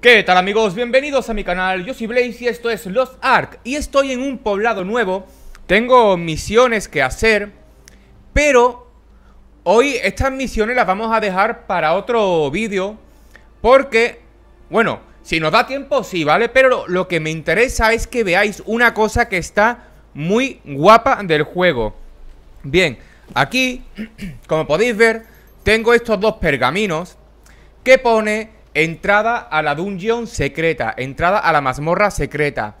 ¿Qué tal amigos? Bienvenidos a mi canal, yo soy Blaze y esto es Lost Ark Y estoy en un poblado nuevo Tengo misiones que hacer Pero Hoy estas misiones las vamos a dejar para otro vídeo Porque, bueno, si nos da tiempo sí, ¿vale? Pero lo que me interesa es que veáis una cosa que está muy guapa del juego Bien, aquí, como podéis ver Tengo estos dos pergaminos Que pone Entrada a la dungeon secreta Entrada a la mazmorra secreta.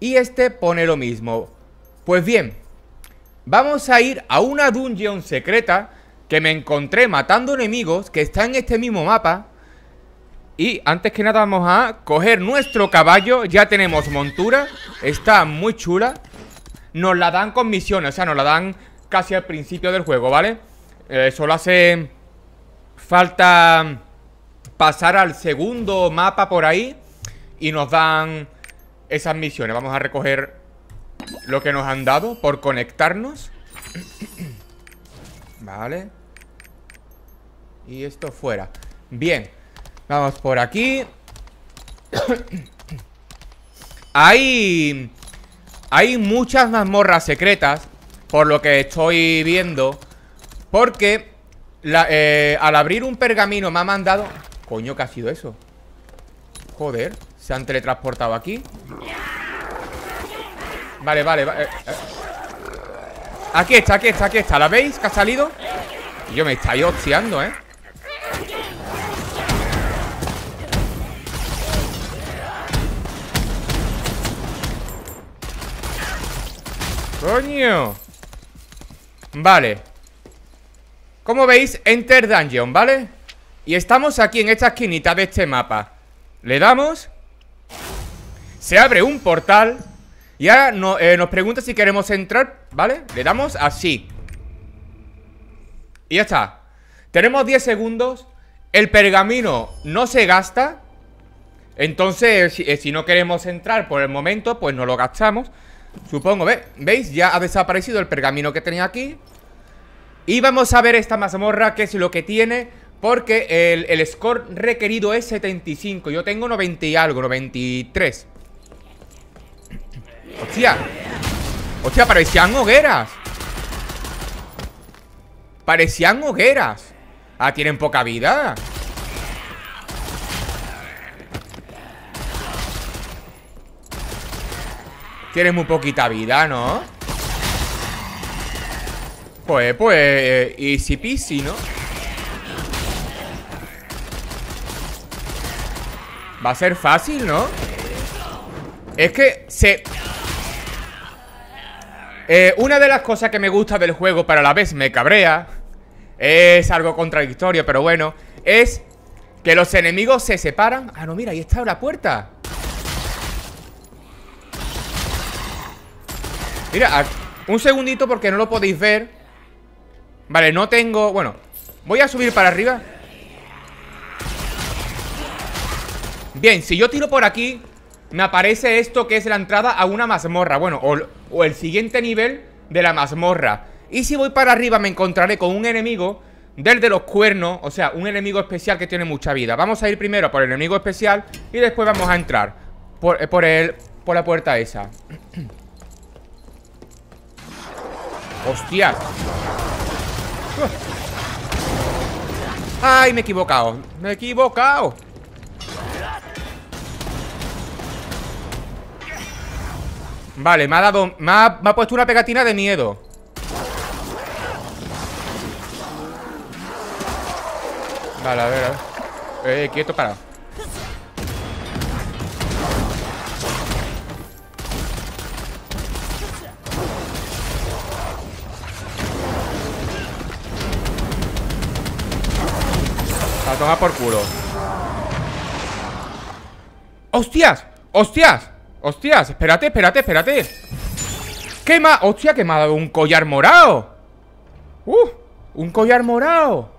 Y este pone lo mismo. Pues bien Vamos a ir a una dungeon secreta Que me encontré matando enemigos Que está en este mismo mapa. Y antes que nada vamos a coger nuestro caballo. Ya tenemos montura. Está muy chula. Nos la dan con misiones O sea, nos la dan casi al principio del juego, ¿vale? Solo hace falta pasar al segundo mapa por ahí y nos dan esas misiones. Vamos a recoger lo que nos han dado por conectarnos. Vale. Y esto fuera. Bien. Vamos por aquí. hay... Hay muchas mazmorras secretas, por lo que estoy viendo. Porque eh, al abrir un pergamino me ha mandado... Coño, ¿qué ha sido eso? Joder, se han teletransportado aquí Vale, vale, vale eh, eh. Aquí está, aquí está, aquí está ¿La veis? que ha salido? Yo me estáis hostiando, ¿eh? ¡Coño! Vale Como veis, Enter Dungeon, ¿vale? Y estamos aquí en esta esquinita de este mapa. Le damos Se abre un portal Y ahora eh, nos pregunta si queremos entrar ¿Vale? Le damos así. Y ya está. Tenemos 10 segundos El pergamino no se gasta Entonces, si, eh, si no queremos entrar por el momento Pues no lo gastamos. Supongo, ¿veis? Ya ha desaparecido el pergamino que tenía aquí. Y vamos a ver esta mazmorra Que es lo que tiene porque el, score requerido es 75 Yo tengo 90 y algo, 93 Hostia. Hostia, parecían hogueras. Parecían hogueras. Ah, tienen poca vida. Tienen muy poquita vida, ¿no? Pues, pues, easy peasy, ¿no? Va a ser fácil, ¿no? Es que se... Eh, una de las cosas que me gusta del juego, pero a la vez me cabrea Es algo contradictorio, pero bueno Es que los enemigos se separan. Ah, no, mira, ahí está la puerta. Mira, un segundito porque no lo podéis ver. Vale, no tengo... Bueno, voy a subir para arriba Bien, si yo tiro por aquí Me aparece esto que es la entrada a una mazmorra Bueno, o, el siguiente nivel de la mazmorra Y si voy para arriba me encontraré con un enemigo Del de los cuernos O sea, un enemigo especial que tiene mucha vida Vamos a ir primero por el enemigo especial Y después vamos a entrar Por, eh, por, el, por la puerta esa ¡Hostia! ¡Ay, me he equivocado! ¡Me he equivocado! Vale, me ha dado... Me ha, puesto una pegatina de miedo Vale, a ver, a ver Eh, quieto, para A tomar por culo ¡Hostias! ¡Hostias! Hostias, espérate, espérate, espérate. ¿Qué más? Hostia, que me ha dado un collar morado. Uh, un collar morado.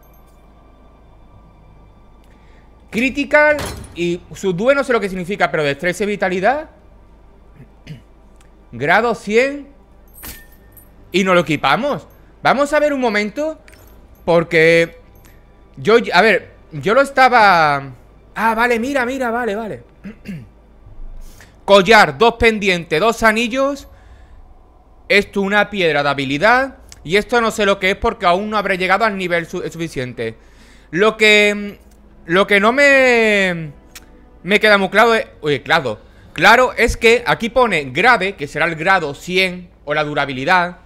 Critical Y su no sé lo que significa Pero destreza y vitalidad. Grado 100 Y nos lo equipamos. Vamos a ver un momento Porque Yo, a ver Yo lo estaba Ah, vale, mira, mira, vale, vale Collar, dos pendientes, dos anillos. Esto una piedra de habilidad. Y esto no sé lo que es porque aún no habré llegado al nivel suficiente. Lo que... Lo que no me... Me queda muy claro es... Oye, claro Claro es que aquí pone grave, que será el grado 100 O la durabilidad.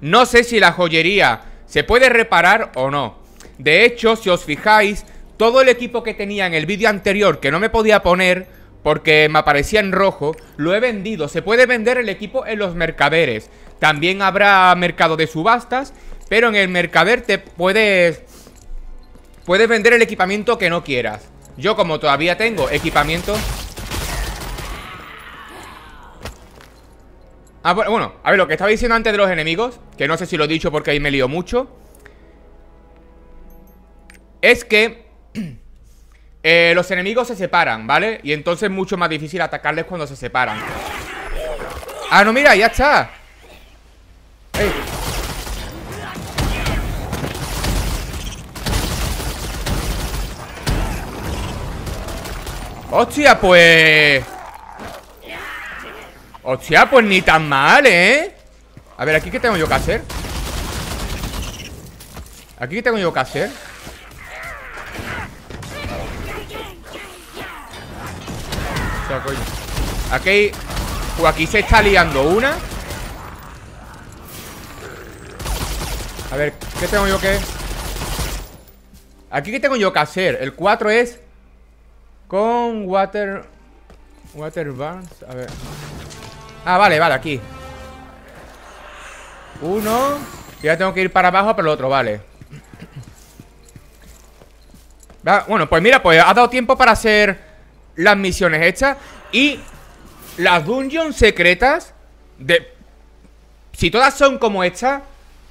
No sé si la joyería se puede reparar o no. De hecho, si os fijáis Todo el equipo que tenía en el vídeo anterior Que no me podía poner Porque me aparecía en rojo Lo he vendido, se puede vender el equipo en los mercaderes. También habrá mercado de subastas Pero en el mercader te puedes Puedes vender el equipamiento que no quieras. Yo como todavía tengo equipamiento. Ah, bueno, a ver, lo que estaba diciendo antes de los enemigos Que no sé si lo he dicho porque ahí me lío mucho Es que eh, Los enemigos se separan, ¿vale? Y entonces es mucho más difícil atacarles cuando se separan Ah, no, mira, ya está Hostia, pues... Hostia, pues ni tan mal, ¿eh? A ver, ¿aquí qué tengo yo que hacer? ¿Aquí qué tengo yo que hacer? Aquí... Pues aquí se está liando una. A ver, ¿qué tengo yo que...? Aquí qué tengo yo que hacer El 4 es... Con water... Water burns A ver... Ah, vale, vale, aquí. Uno. Y ahora tengo que ir para abajo pero el otro, vale. Bueno, pues mira, pues ha dado tiempo para hacer Las misiones hechas Y las dungeons secretas de... Si todas son como estas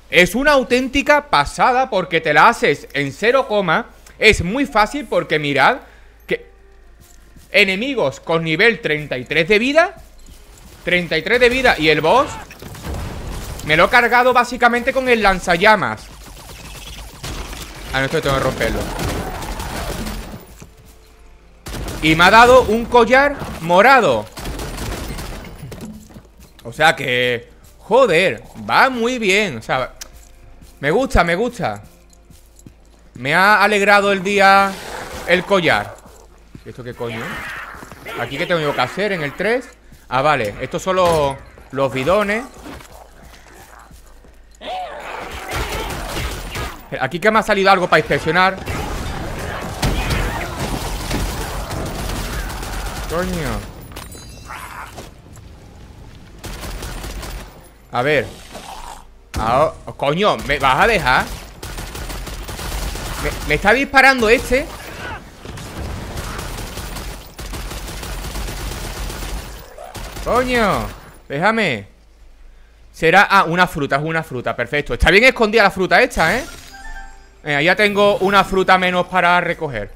Es una auténtica pasada Porque te la haces en 0, Es muy fácil porque mirad Que Enemigos con nivel 33 de vida 33 de vida Y el boss Me lo he cargado básicamente con el lanzallamas. Ah, no, esto tengo que romperlo. Y me ha dado un collar morado O sea que... Joder, va muy bien O sea, me gusta, me gusta. Me ha alegrado el día el collar. ¿Esto qué coño? ¿Aquí qué tengo que hacer en el 3? Ah, vale, estos son los, bidones. Aquí que me ha salido algo para inspeccionar. Coño A ver Coño, ¿me vas a dejar? me está disparando este ¡Coño! Déjame Será... Ah, una fruta, es una fruta, perfecto Está bien escondida la fruta esta, ¿eh? ya tengo una fruta menos para recoger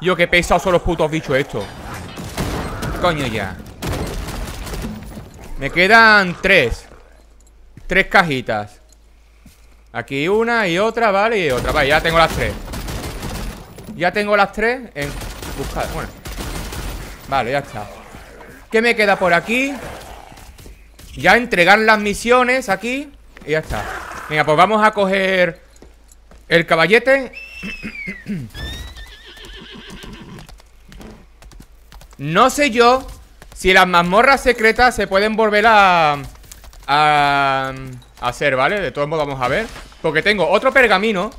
Yo, qué pesados son los putos bichos estos Coño ya Me quedan tres. Tres cajitas. Aquí una y otra, vale, y otra. Vale, ya tengo las tres. Ya tengo las tres en buscar, bueno. Vale, ya está. ¿Qué me queda por aquí? Ya entregar las misiones aquí Y ya está. Venga, pues vamos a coger El caballete. No sé yo Si las mazmorras secretas se pueden volver a A, a hacer, ¿vale? De todos modos vamos a ver Porque tengo otro pergamino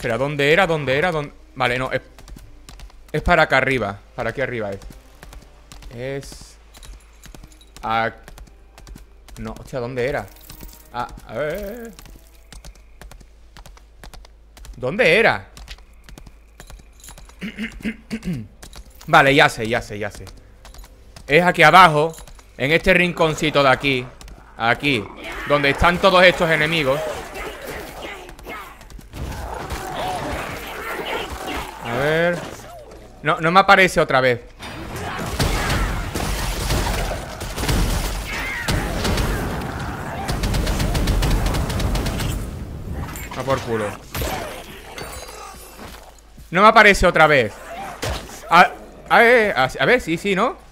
Pero ¿dónde era? ¿Dónde era? ¿Dónde? Vale, no, es es para acá arriba. Para aquí arriba es. Es... No, hostia, ¿dónde era? Ah, a ver... ¿Dónde era? vale, ya sé, ya sé, ya sé Es aquí abajo En este rinconcito de aquí Aquí Donde están todos estos enemigos. A ver. No, no me aparece otra vez. A por culo. No me aparece otra vez. A, a, ver, sí, sí, ¿no?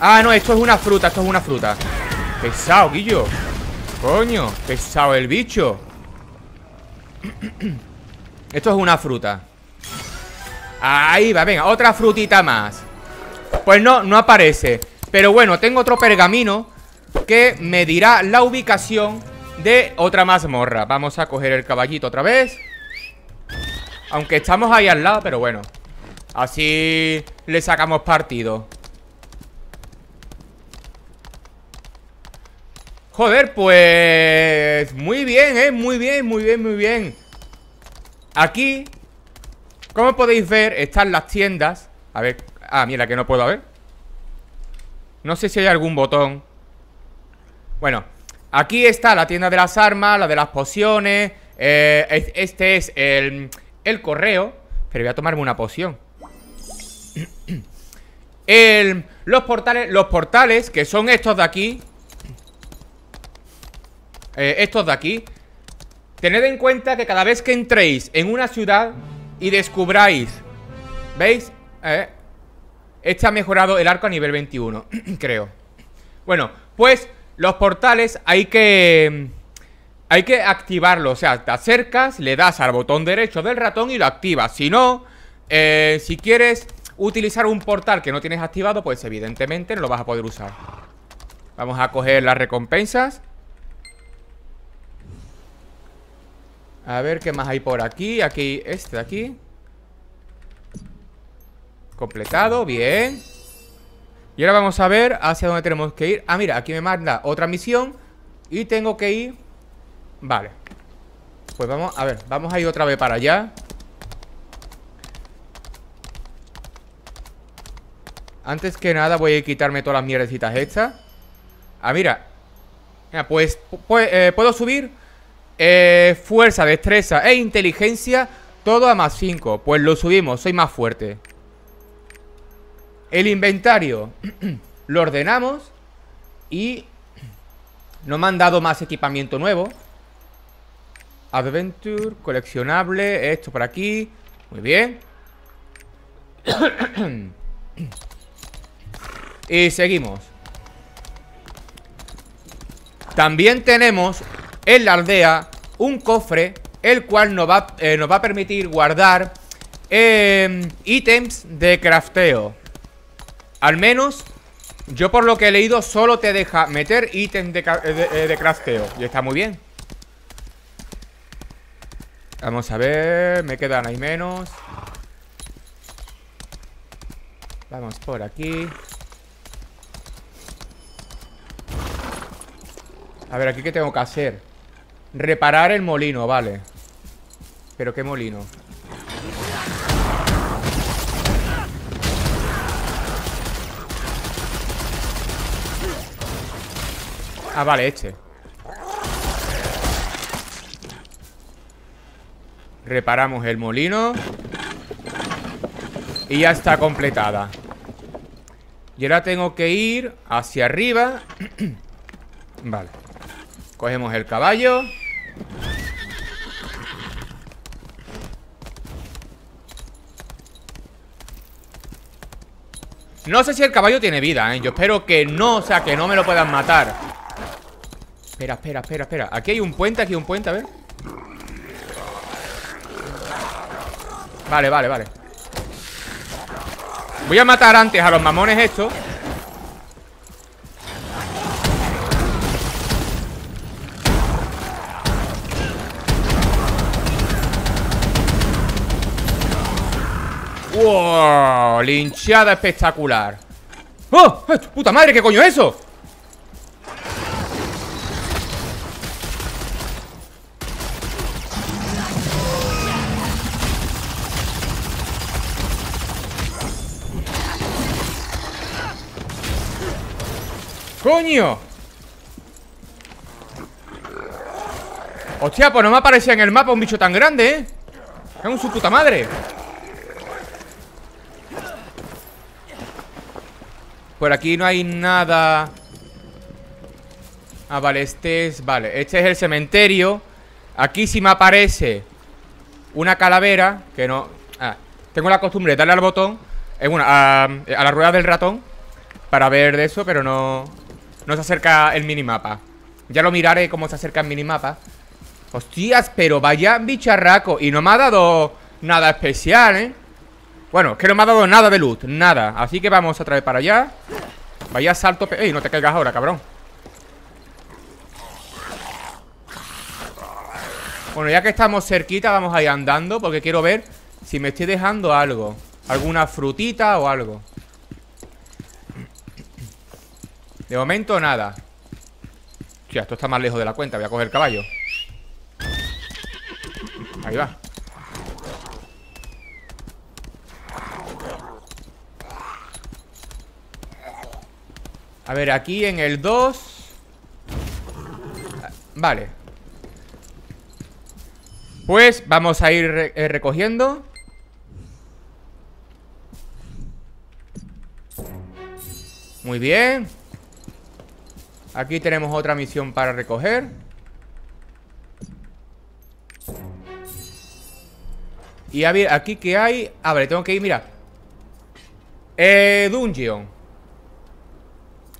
Ah, no, esto es una fruta, esto es una fruta. Pesado, Guillo. Coño, pesado el bicho. Esto es una fruta. Ahí va, venga, otra frutita más. Pues no, no aparece. Pero bueno, tengo otro pergamino Que me dirá la ubicación De otra mazmorra. Vamos a coger el caballito otra vez. Aunque estamos ahí al lado, pero bueno. Así le sacamos partido Joder, pues... Muy bien, eh, muy bien, muy bien, muy bien. Aquí Como podéis ver, están las tiendas. A ver, ah, mira, que no puedo ver. No sé si hay algún botón. Bueno, aquí está la tienda de las armas La de las pociones. Eh, Este es el, el correo. Pero voy a tomarme una poción. El, los portales Los portales, que son estos de aquí eh, estos de aquí. Tened en cuenta que cada vez que entréis en una ciudad y descubráis ¿Veis? Eh, este ha mejorado el arco a nivel 21, creo. Bueno, pues los portales hay que... Hay que activarlo, o sea, te acercas, le das al botón derecho del ratón y lo activas. Si no, eh, si quieres utilizar un portal que no tienes activado, pues evidentemente no lo vas a poder usar. Vamos a coger las recompensas A ver qué más hay por aquí Aquí, este de aquí. Completado, bien. Y ahora vamos a ver hacia dónde tenemos que ir. Ah, mira, aquí me manda otra misión Y tengo que ir. Vale. Pues vamos, a ver, vamos a ir otra vez para allá. Antes que nada voy a quitarme todas las mierdecitas estas. Ah, mira. Pues, pues eh, puedo subir eh, fuerza, destreza e inteligencia Todo a más 5 Pues lo subimos, soy más fuerte. El inventario Lo ordenamos Y No me han dado más equipamiento nuevo. Adventure, coleccionable Esto por aquí. Muy bien. Y seguimos. También tenemos en la aldea un cofre el cual nos va, eh, nos va a permitir guardar eh, ítems de crafteo. Al menos, yo por lo que he leído, solo te deja meter ítems de, eh, de crafteo. Y está muy bien. Vamos a ver, me quedan ahí menos. Vamos por aquí. A ver, aquí qué tengo que hacer. Reparar el molino, vale. ¿Pero qué molino? Ah, vale, este. Reparamos el molino. Y ya está completada. Y ahora tengo que ir hacia arriba. Vale. Cogemos el caballo No sé si el caballo tiene vida, ¿eh? Yo espero que no, o sea, que no me lo puedan matar. Espera, espera, espera, espera. Aquí hay un puente, aquí hay un puente, a ver. Vale, vale, vale. Voy a matar antes a los mamones estos ¡Wow! Linchada espectacular ¡Oh! ¡Eh, ¡Puta madre! ¿Qué coño es eso? ¡Coño! Hostia, pues no me aparecía en el mapa un bicho tan grande, ¿eh? Es un su puta madre Por aquí no hay nada Ah, vale, este es... Vale, este es el cementerio Aquí sí me aparece una calavera que no... Ah, tengo la costumbre de darle al botón, en una, a, a la rueda del ratón, para ver de eso, pero no, no se acerca el minimapa. Ya lo miraré cómo se acerca el minimapa. Hostias, pero vaya bicharraco. Y no me ha dado nada especial, ¿eh? Bueno, es que no me ha dado nada de loot, nada. Así que vamos a traer para allá. Vaya salto... ¡Ey, no te caigas ahora, cabrón! Bueno, ya que estamos cerquita, vamos a ir andando Porque quiero ver si me estoy dejando algo. Alguna frutita o algo. De momento, nada. Hostia, esto está más lejos de la cuenta. Voy a coger el caballo. Ahí va A ver, aquí en el 2 Vale. Pues vamos a ir eh, recogiendo. Muy bien. Aquí tenemos otra misión para recoger. Y a ver, aquí que hay. Ah, vale, tengo que ir, mira. Eh, Dungeon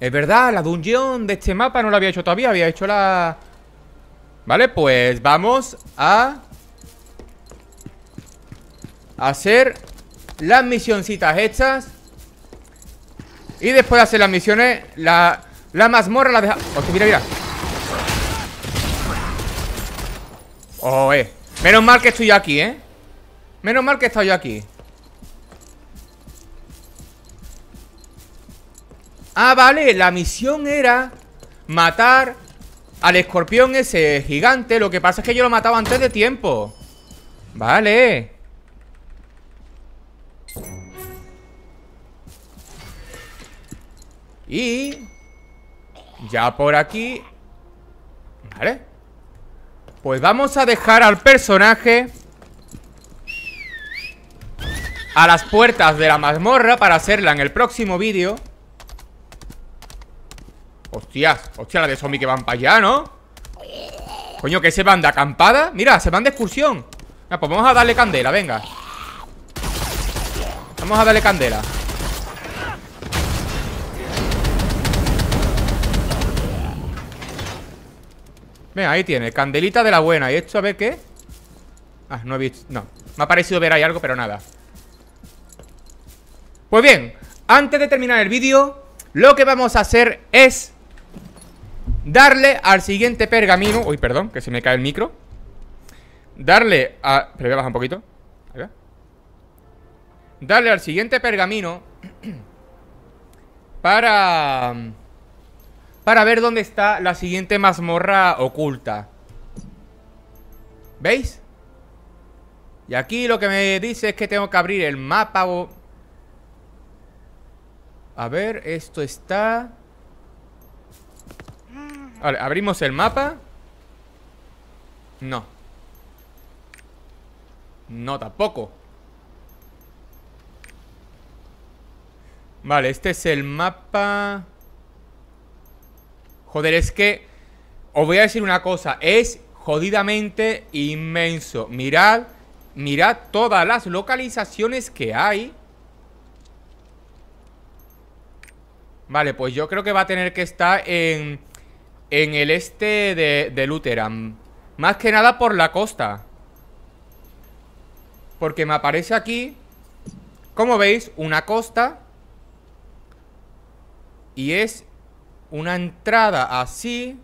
es verdad, la dungeon de este mapa no la había hecho todavía Había hecho la... Vale, pues vamos a... Hacer las misioncitas hechas Y después de hacer las misiones La, la mazmorra la deja... Hostia, mira, mira. Oh, eh. Menos mal que estoy aquí, eh. Menos mal que estoy aquí Ah, vale, la misión era matar al escorpión ese gigante. Lo que pasa es que yo lo mataba antes de tiempo. Vale. Y Ya por aquí. Vale. Pues vamos a dejar al personaje A las puertas de la mazmorra Para hacerla en el próximo vídeo Hostias, hostia, la de zombies que van para allá, ¿no? Coño, que se van de acampada. Mira, se van de excursión. Pues vamos a darle candela, venga. Vamos a darle candela. Venga, ahí tiene, candelita de la buena. ¿Y esto a ver qué? Ah, no he visto, no. Me ha parecido ver ahí algo, pero nada. Pues bien, antes de terminar el vídeo Lo que vamos a hacer es Darle al siguiente pergamino Uy, perdón, que se me cae el micro. Darle a... Pero voy a bajar un poquito. Darle al siguiente pergamino Para... Para ver dónde está la siguiente mazmorra oculta. ¿Veis? Y aquí lo que me dice es que tengo que abrir el mapa o... A ver, esto está... Vale, abrimos el mapa No. No, tampoco. Vale, este es el mapa. Joder, es que Os voy a decir una cosa. Es jodidamente inmenso. Mirad Mirad todas las localizaciones que hay. Vale, pues yo creo que va a tener que estar en en el este de, de Lutheran. Más que nada por la costa. Porque me aparece aquí, como veis, una costa. Y es una entrada así.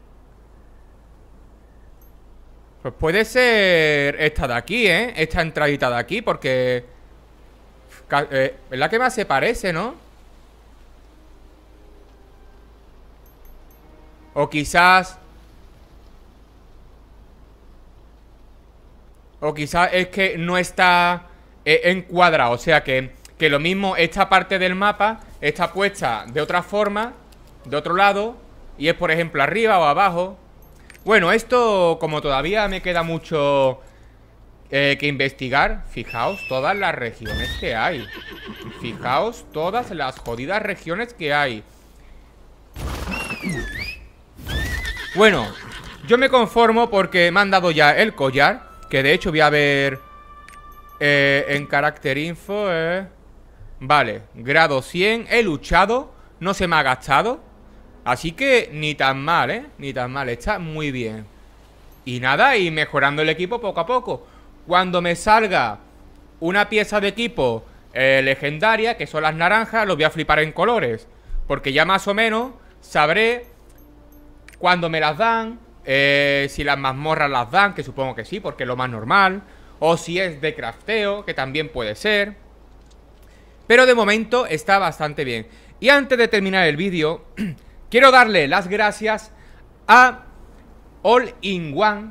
Pues puede ser esta de aquí, ¿eh? Esta entradita de aquí, porque... Eh, ¿Verdad que más se parece, no? O quizás... O quizás es que no está eh, encuadrado. O sea que, que lo mismo esta parte del mapa está puesta de otra forma, de otro lado. Y es por ejemplo arriba o abajo. Bueno, esto como todavía me queda mucho eh, que investigar. Fijaos todas las regiones que hay. Fijaos todas las jodidas regiones que hay. Bueno, yo me conformo porque me han dado ya el collar Que de hecho voy a ver Eh, en carácter info, eh... Vale, grado 100, he luchado, no se me ha gastado. Así que ni tan mal, ¿eh? Ni tan mal, está muy bien. Y nada, y mejorando el equipo poco a poco. Cuando me salga una pieza de equipo eh, legendaria, que son las naranjas, los voy a flipar en colores. Porque ya más o menos sabré cuándo me las dan, eh, si las mazmorras las dan, que supongo que sí, porque es lo más normal. O si es de crafteo, que también puede ser. Pero de momento está bastante bien. Y antes de terminar el vídeo, quiero darle las gracias a All in One,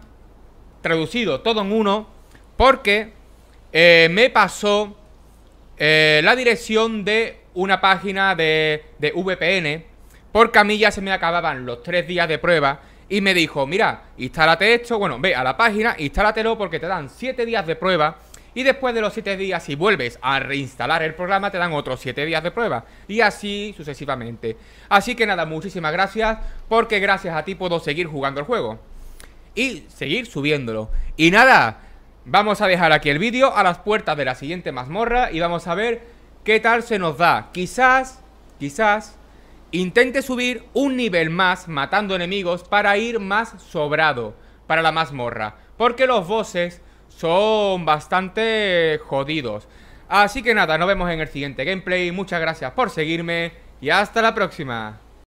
traducido todo en uno, porque eh, me pasó eh, la dirección de una página de VPN, porque a mí ya se me acababan los tres días de prueba y me dijo, mira, instálate esto, bueno, ve a la página, instálatelo porque te dan siete días de prueba y después de los 7 días, si vuelves a reinstalar el programa, te dan otros 7 días de prueba. Y así sucesivamente. Así que nada, muchísimas gracias, porque gracias a ti puedo seguir jugando el juego. Y seguir subiéndolo. Y nada, vamos a dejar aquí el vídeo a las puertas de la siguiente mazmorra y vamos a ver qué tal se nos da. Quizás, quizás, intente subir un nivel más matando enemigos para ir más sobrado para la mazmorra. Porque los bosses son bastante jodidos. Así que nada, nos vemos en el siguiente gameplay. Muchas gracias por seguirme y hasta la próxima.